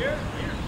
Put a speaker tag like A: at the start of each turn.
A: Yeah. Here.